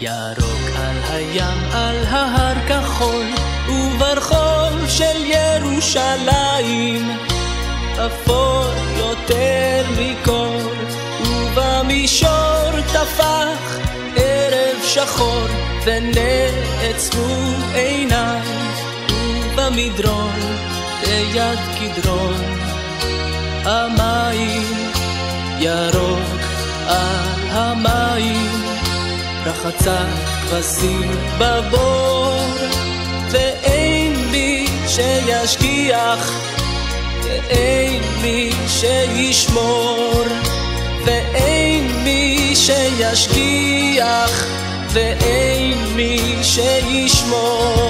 ירוק על הים, על ההר כחול, וברחוב של ירושלים, אפור יותר מכל, ובמישור טפח ערב שחור, ונעצרו עיניי, ובמדרון ליד קדרון, המים ירוק על המים, רחצת כבשים בבור, ואין מי שישגיח, ואין מי שישמור, ואין מי שישגיח, ואין מי שישמור.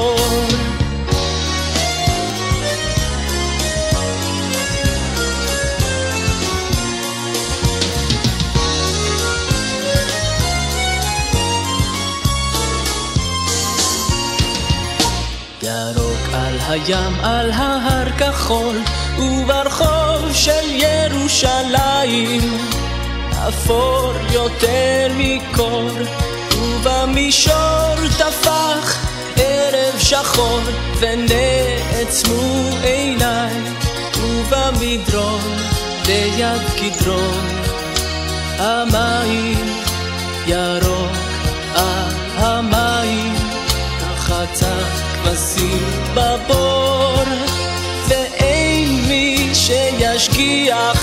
ירוק על הים, על ההר כחול, וברחוב של ירושלים, אפור יותר מקור, ובמישור טפח ערב שחור, ונעצמו עיניי, ובמדרון ליד קדרון, המים ירוק בבור, ואין מי שישגיח,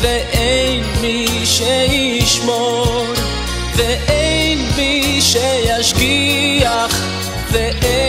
ואין מי שישמור, ואין מי שישגיח, ואין